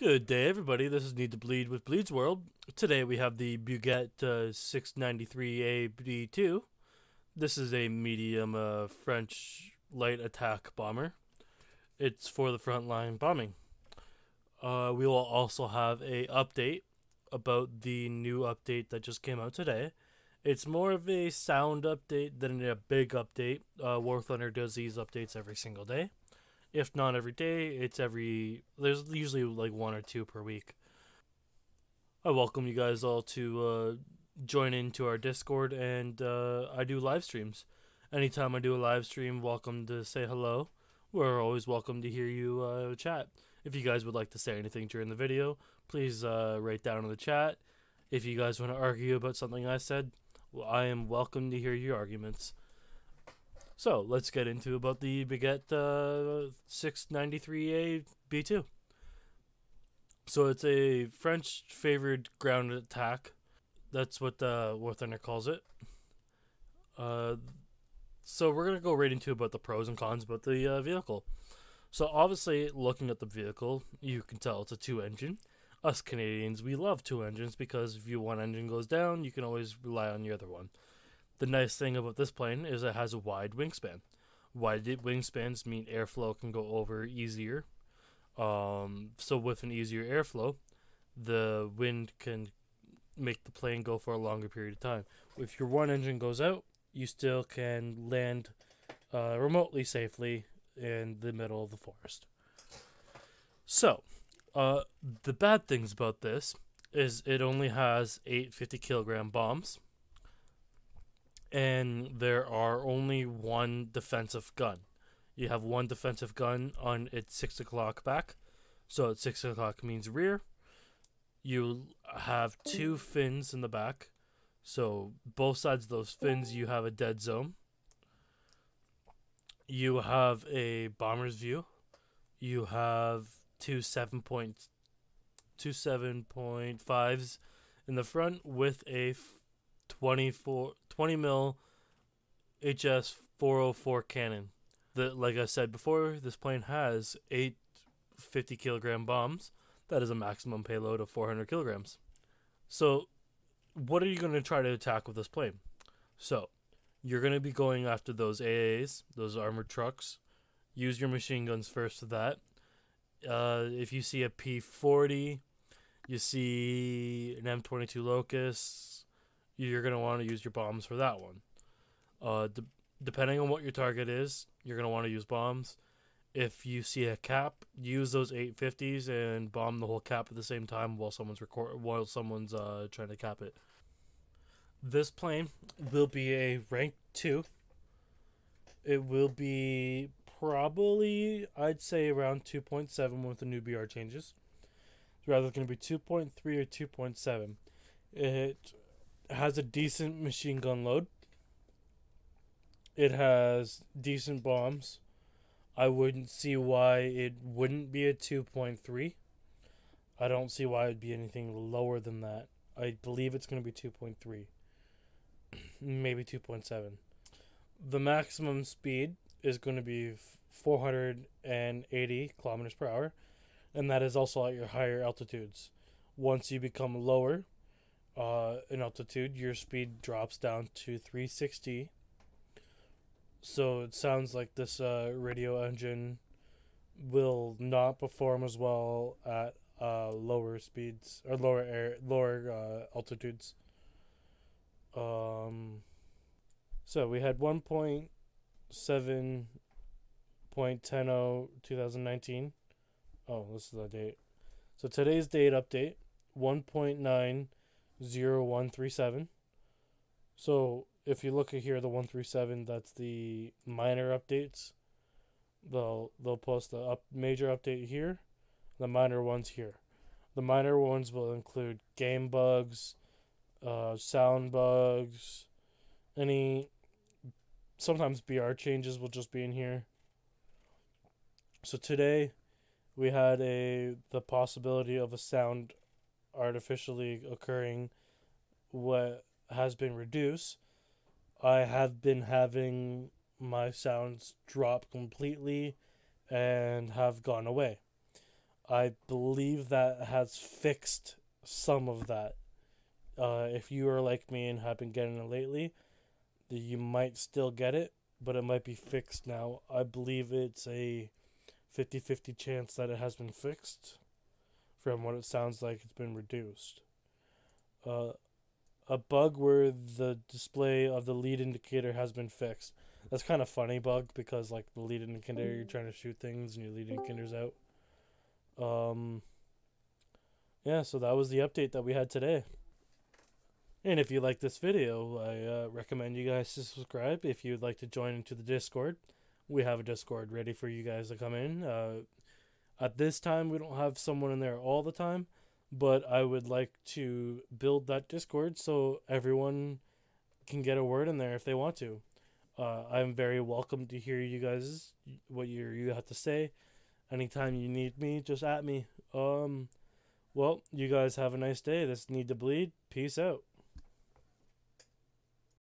Good day, everybody. This is Need to Bleed with Bleeds World. Today we have the Bugatti uh, 693AB2. This is a medium uh, French light attack bomber. It's for the frontline bombing. Uh, we will also have a update about the new update that just came out today. It's more of a sound update than a big update. Uh, War Thunder does these updates every single day if not every day, it's every there's usually like one or two per week. I welcome you guys all to uh, join into our Discord, and uh, I do live streams. Anytime I do a live stream, welcome to say hello. We're always welcome to hear you uh, chat. If you guys would like to say anything during the video, please uh, write down in the chat. If you guys want to argue about something I said, well, I am welcome to hear your arguments. So let's get into about the Breguet uh, 693A B2. So it's a French favored ground attack. That's what the War Thunder calls it. Uh, so we're gonna go right into about the pros and cons about the uh, vehicle. So obviously, looking at the vehicle, you can tell it's a two engine. Us Canadians, we love two engines because if your one engine goes down, you can always rely on the other one. The nice thing about this plane is it has a wide wingspan. Wide wingspans mean airflow can go over easier. Um, so with an easier airflow, the wind can make the plane go for a longer period of time. If your one engine goes out, you still can land uh, remotely safely in the middle of the forest. So, uh, the bad things about this is it only has eight 50 kilogram bombs and there are only one defensive gun. You have one defensive gun on its six o'clock back, so at six o'clock means rear. You have two fins in the back, so both sides of those fins you have a dead zone. You have a bomber's view. You have two seven point two seven point fives in the front with a 24 20 mil HS 404 cannon. The like I said before, this plane has eight 50 kilogram bombs. That is a maximum payload of 400 kilograms. So, what are you going to try to attack with this plane? So, you're going to be going after those AAs, those armored trucks. Use your machine guns first for that. Uh, if you see a P40, you see an M22 Locust, you're going to want to use your bombs for that one. Uh, de- depending on what your target is, you're going to want to use bombs. If you see a cap, use those 850s and bomb the whole cap at the same time while someone's record while someone's uh, trying to cap it. This plane will be a rank 2. It will be probably I'd say around 2.7 with the new BR changes. It's rather going to be 2.3 or 2.7. It has a decent machine gun load. It has decent bombs. I wouldn't see why it wouldn't be a 2.3. I don't see why it'd be anything lower than that. I believe it's going to be 2.3. Maybe 2.7. The maximum speed is going to be 480 kilometers per hour, and that is also at your higher altitudes. Once you become lower, uh, in altitude, your speed drops down to 360. So it sounds like this uh, radial engine will not perform as well at uh, lower speeds or lower air lower uh, altitudes. Um, so we had 1.7.10 2019. Oh, this is the date. So today's date update 1.9 0137. So if you look at here, the 137, that's the minor updates. They'll they'll post the up major update here, the minor ones here. The minor ones will include game bugs, uh, sound bugs, any sometimes BR changes will just be in here. So today we had a the possibility of a sound artificially occurring what has been reduced. I have been having my sounds drop completely and have gone away. I believe that has fixed some of that. Uh, if you are like me and have been getting it lately, you might still get it, but it might be fixed now. I believe it's a 50 50 chance that it has been fixed. From what it sounds like, it's been reduced. Uh, a bug where the display of the lead indicator has been fixed. That's kind of funny bug because like the lead indicator, you're trying to shoot things and your lead indicator's out. Um, yeah, so that was the update that we had today. And if you like this video, I uh, recommend you guys to subscribe. If you'd like to join into the Discord, we have a Discord ready for you guys to come in. Uh, at this time, we don't have someone in there all the time, but I would like to build that Discord so everyone can get a word in there if they want to. Uh, I'm very welcome to hear you guys what you you have to say. Anytime you need me, just at me. Um, well, you guys have a nice day. This need to bleed. Peace out.